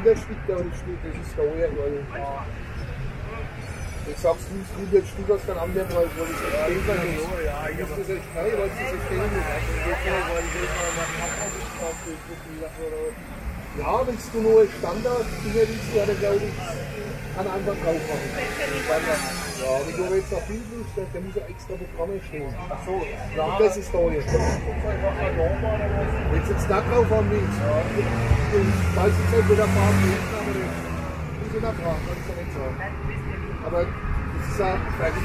anders liegt, aber das steht, das ist teuer, weil Jetzt sagst du, du jetzt du das dann anderen, weil weil das echt stehen kann. Ja, Du musst das echt frei, weil es echt stehen muss. Ja, wenn du nur Standard Dinger willst, ja, dann glaube ich, kann einfach drauf machen. Ja, wenn du jetzt noch viel dann, dann muss er extra Programme stehen. Ach so, ja. Und das ist teuer. Wenn du jetzt da drauf haben willst, dann weiß ich nicht, wo der Fahrt ist, aber das muss ich nachfragen, kann ich ja nicht sagen. Aber das ist ja fertig.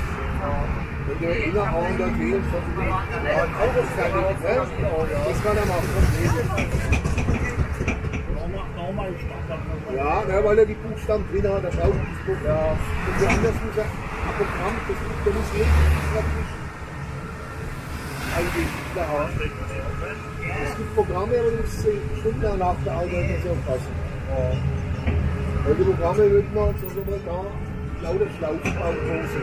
Wenn du inner 100 wählst, dann ist ja, auch das fertig. Ne? Das kann er machen. Nochmal Standard. Ja, weil er die Buchstaben drin hat, da das Buch. Ja. Und woanders muss er Programm, das muss, der jeden praktisch eingeben. Ja. Es gibt Programme, aber du musst sie Stunden nach der Organisation passen. Ja. Weil die Programme wird man, sagen wir mal, da lauter Schlauchbaumhose.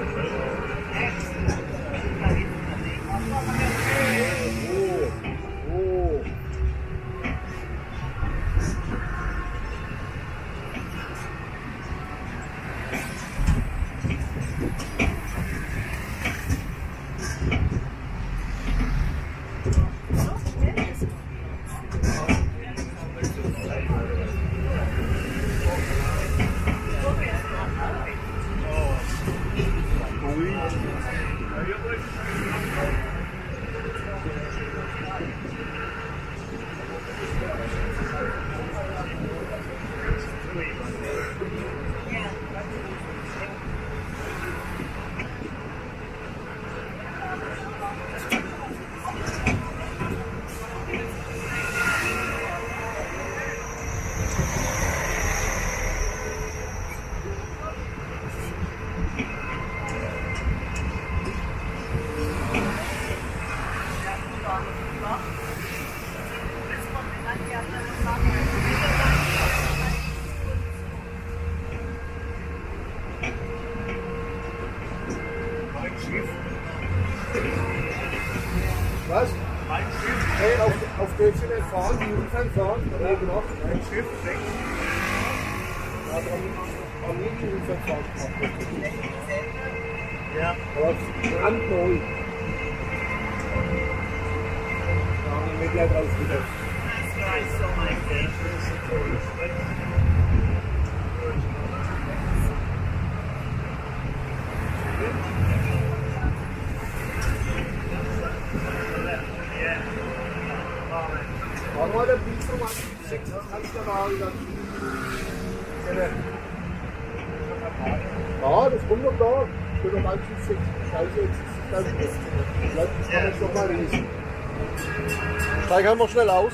Oh, Hey, auf, auf nicht fahren, die Unfall fahren, hat er gemacht. Mein Schiff. Er hat am, am die Unfall fahren. Ja. Aber brandneu. Da haben wir gleich draus wieder. Wann war der Brief vom 6. kannst du mal wieder. Ja, das kommt noch da. Für den manchen 6. Scheiße, jetzt ist es ganz schlecht. Vielleicht kann man es noch mal lesen. Steigern wir schnell aus.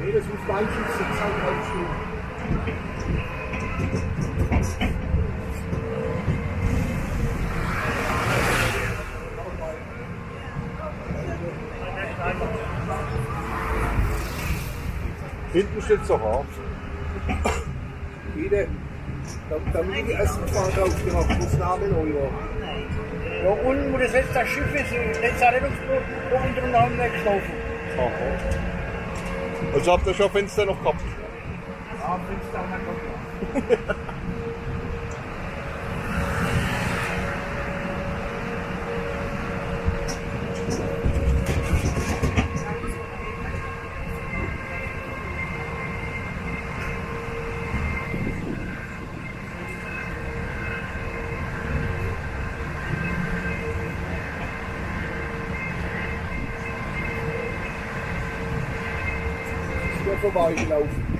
Nee, das muss manchen 6 halt aufstehen. Hinten steht es doch auf. Jede. Da, da wir die ersten Fahrt drauf gemacht, das Name Euro. Ja, unten, wo das letzte Schiff ist, letzter Rettungsboot, oben drunter haben wir geschlafen. Aha. Also habt ihr schon Fenster noch gehabt? Ja, Fenster haben wir gehabt. Ist ja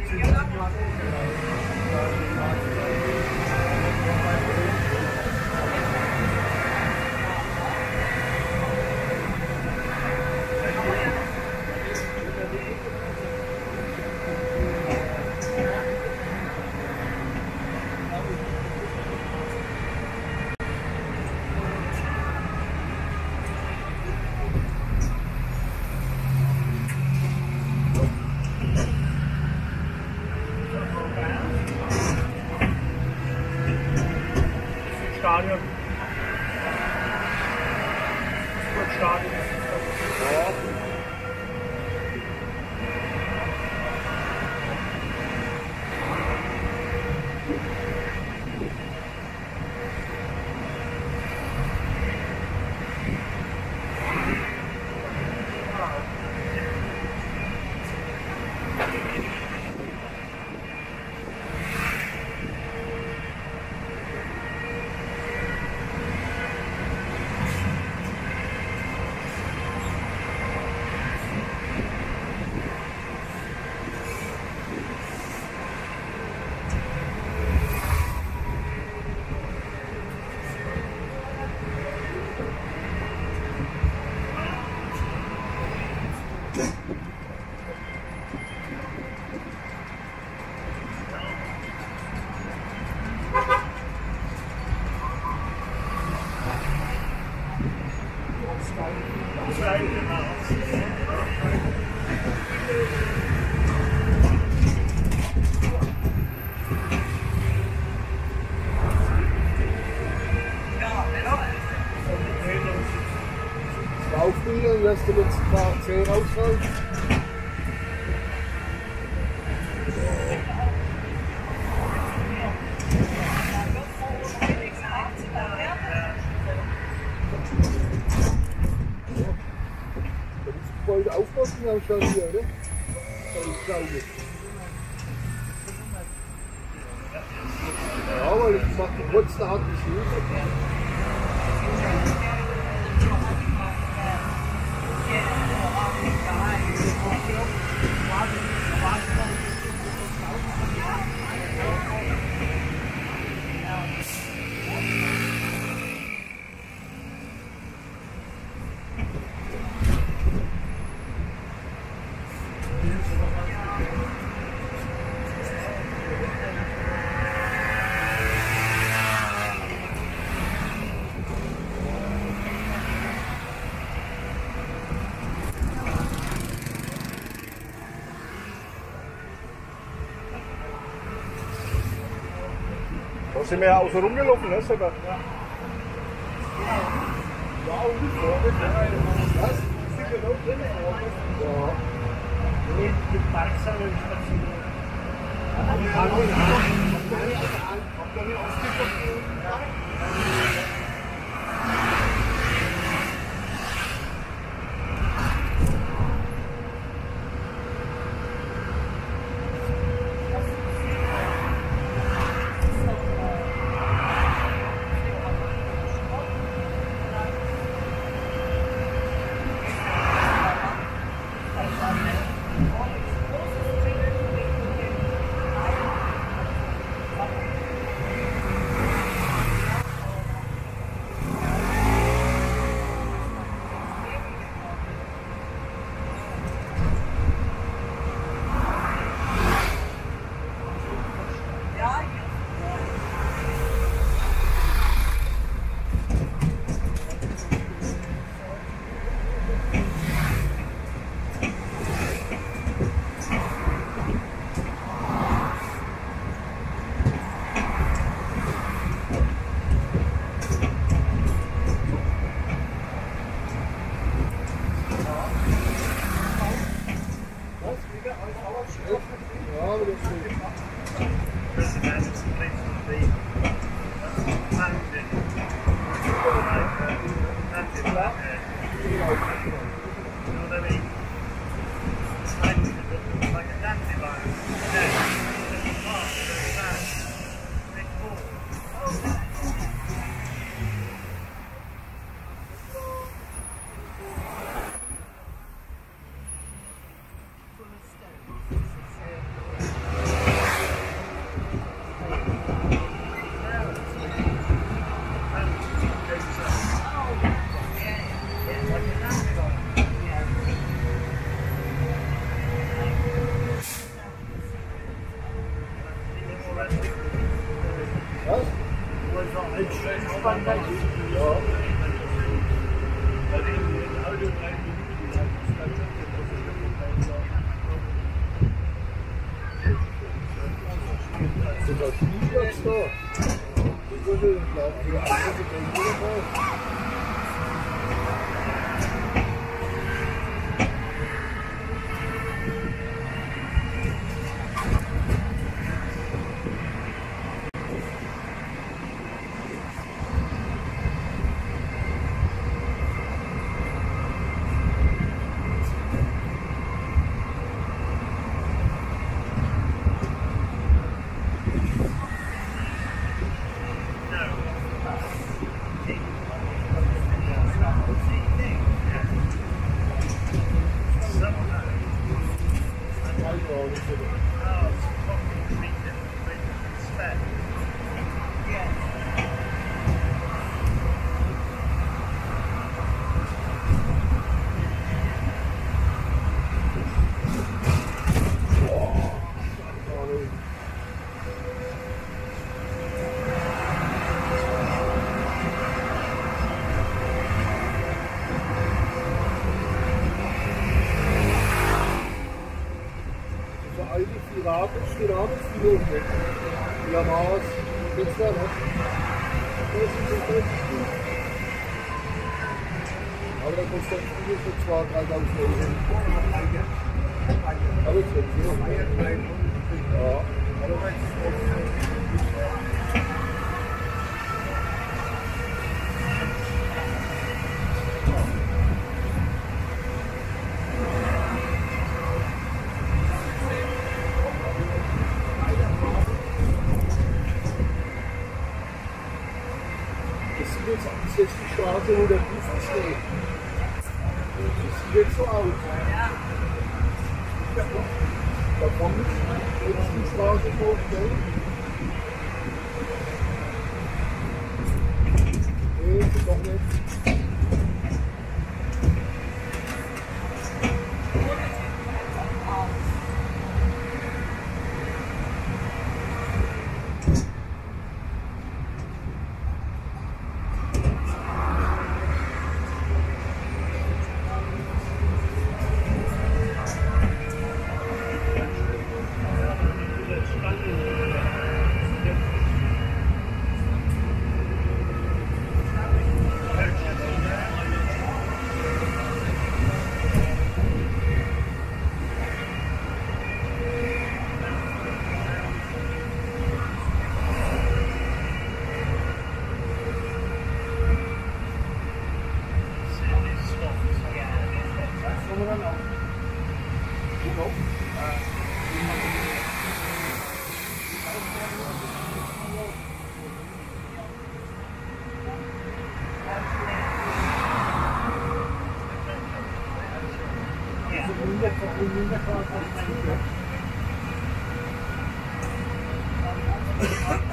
Iya, Thank you. Und lässt du jetzt ein paar Zehen rausfallen. Da muss ich bald aufpassen am Stand hier, oder? Beim Saugen. Ja, weil ich mache die Putz, da hat die Schuhe. Da sind wir ja außen rumgelaufen, ne, Seba? Ja, ungefähr. Was? Ja. Die Parksalle spazieren. Ja, Ja. Sogar Spielplatz da. Ich würde glauben, für andere denken wir drauf. So alte Piraten, Piratenführung weg. Ja, was? Jetzt da, ne? Das ist so richtig gut. Aber da kostet das 2.000, 3.000 Euro. Das ist jetzt die Straße, wo der Bus. Das sieht jetzt so aus. Da kommt jetzt die Straße Thank you.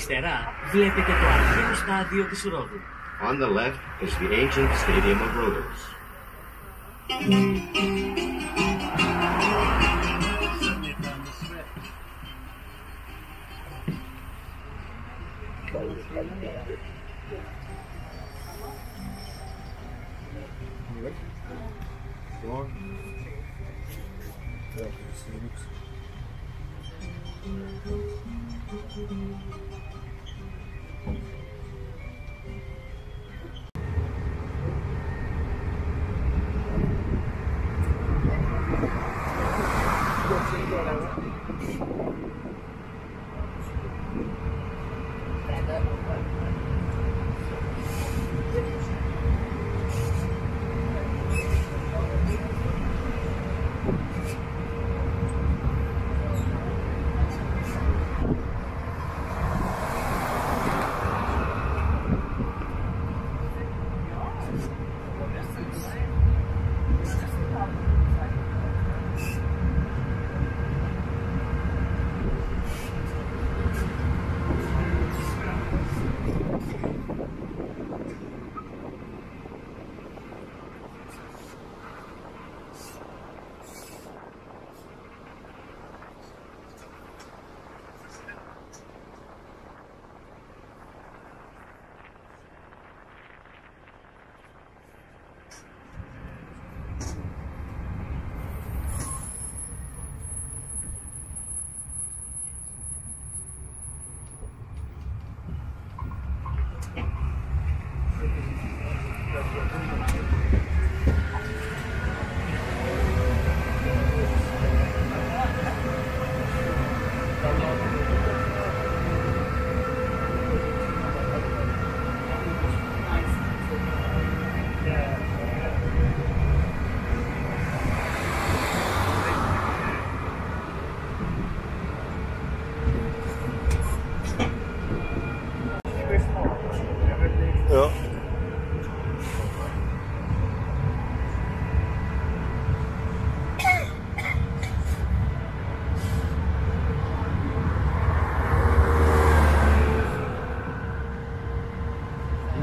Αριστερά βλέπετε το αρχαίο στάδιο της Ρόδου. On the left is the ancient Stadium of Rhodes. Ja. Ja,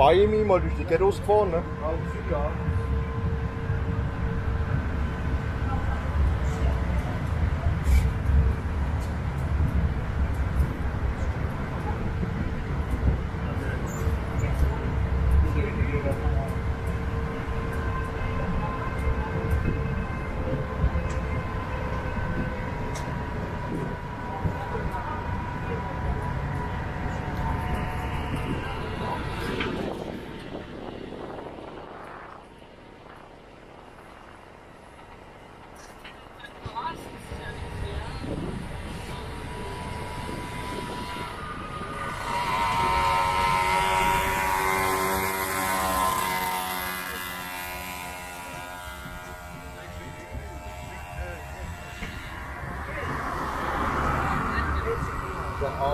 Miami mal durch die Ghettos gefahren, ne?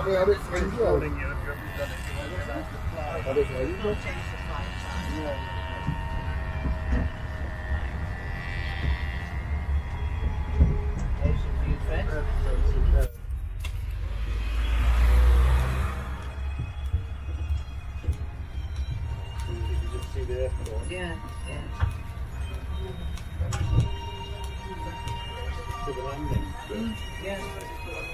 Ja. Der Arme hat jetzt Handy auf. Hat das Handy noch? Yeah, yeah.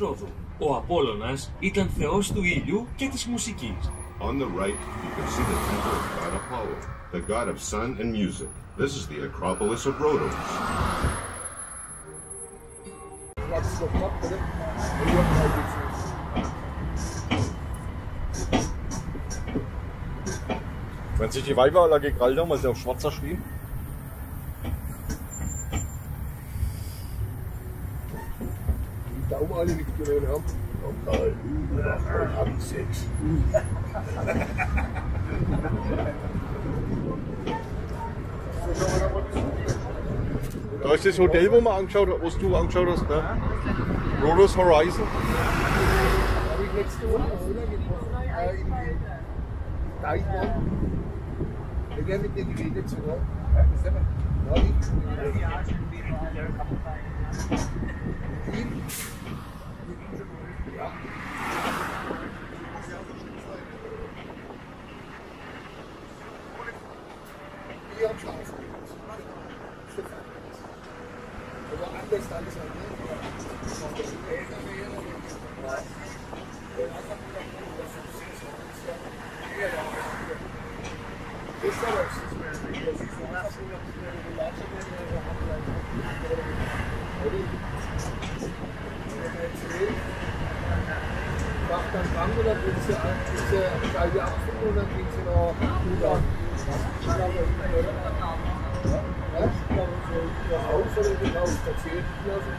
Ρόδου. Ο Απόλλωνας ήταν θεός του ήλιου και της μουσικής. On the right, you can see the temple of God Apollo, the god of sun and music. This is the Acropolis of Rhodos. Was ist noch knapp, oder? Und ich hab drei gezogen. Wenn sich die Weiber alle gekrallt haben, weil sie auf schwarzer stehen. Alle nicht genommen haben. Okay, ich hab sechs. Da ist das Hotel, wo man angeschaut was du angeschaut hast, ne? Rhodos Horizon. Habe ich letzte Woche oder äh, in Deichmann. Wir werden mit dir geredet sogar. Ja, ich. Ihm? Ja. Wir haben eine Scheibe abfinden und dann bringt sie noch gut an. Ja? Ja? So das Haus oder das Haus erzählt lassen.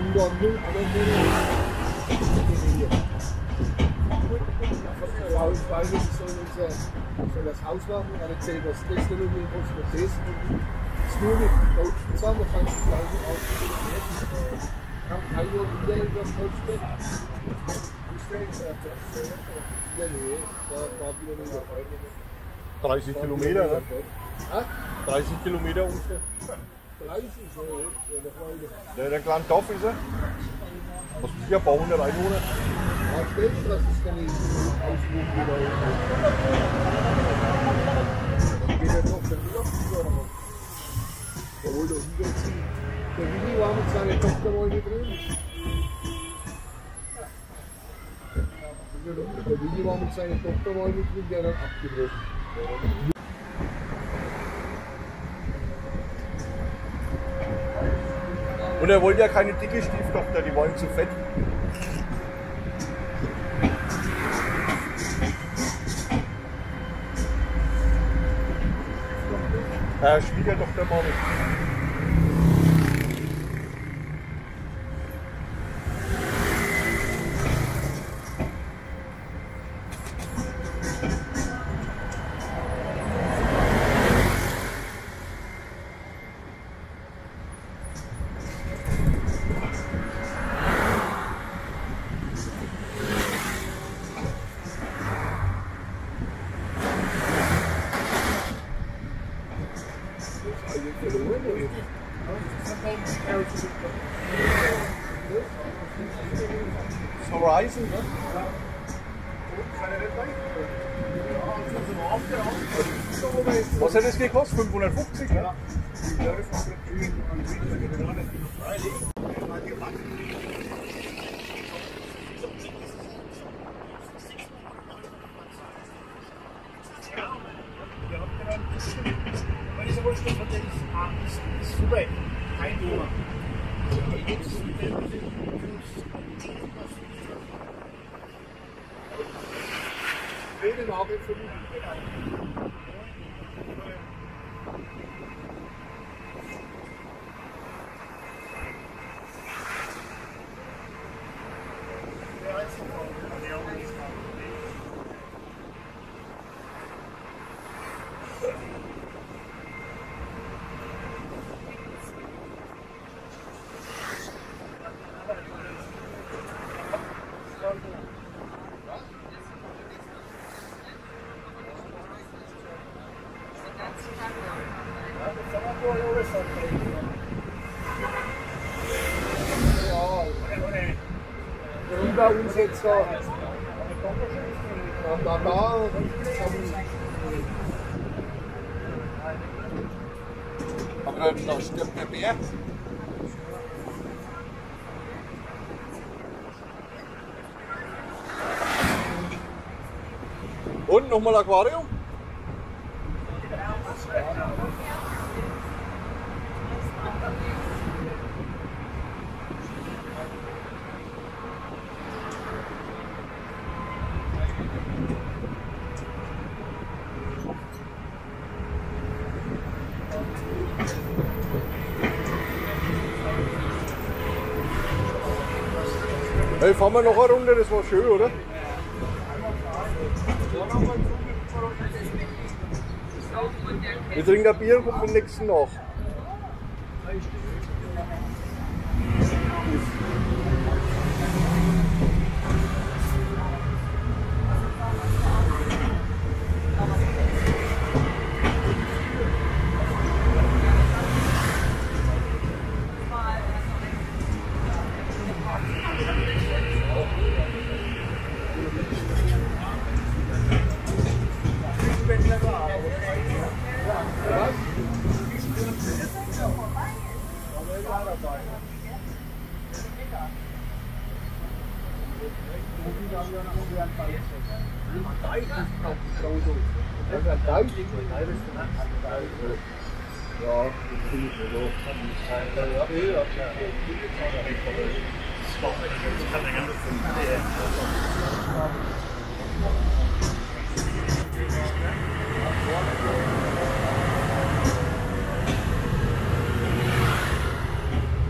Und dann null anderen Hausweise, die sollen unser, soll das Haus machen, er erzählt, was das denn irgendwie kostet, und das. Und das nur mit Deutschen zusammen, kann sich gleich ausprobieren. Kann keiner wieder irgendwas kostet. Ja, nee, da war wieder nicht dabei. 30 Kilometer, ne? Ah? 30 Kilometer ungefähr. 30 so, ja, der kleine Dorf ist er. Was hier, ein paar hundert Einwohner. Ja, stellst du, dass es keine Ausflug wieder geht er doch dann wieder oder was? Der wollte doch wieder Willi war mit seiner Tochter mal hier. Der Willi war mit seiner Tochter mal mit der hat abgebrochen. Und er wollte ja keine dicke Stieftochter, die wollen zu fett. Äh, Schwiegertochter mit. Horizon, ne? Was hat das gekostet? 550? Ne? Super, kein Thema. Rede Nagel für mich. Über uns jetzt da. Da, da, da. Aber da stirbt der Bär. Und nochmal Aquarium? Hey, fahren wir noch eine Runde, das war schön, oder? Wir trinken ein Bier und kommen beim nächsten nach.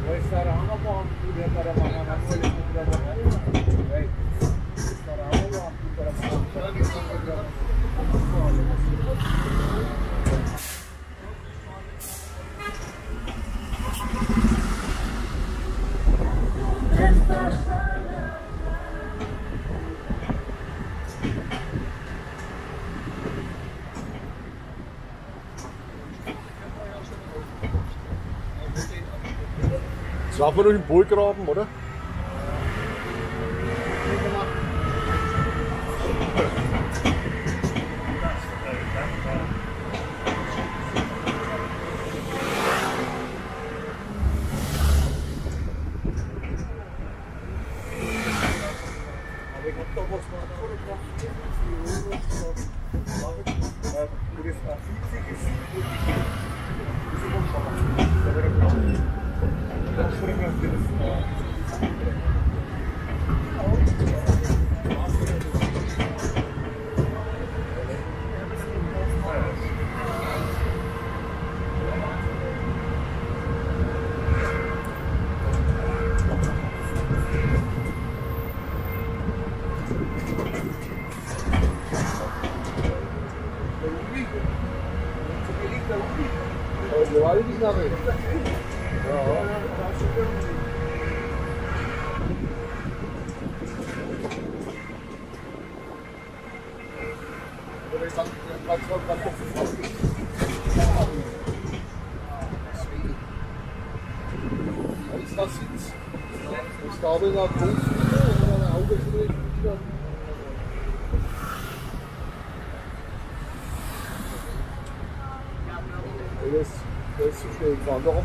Vai estar a uma bomba, podia estar a uma bomba, Darf man durch den Pool graben, oder? Vous.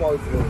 both of.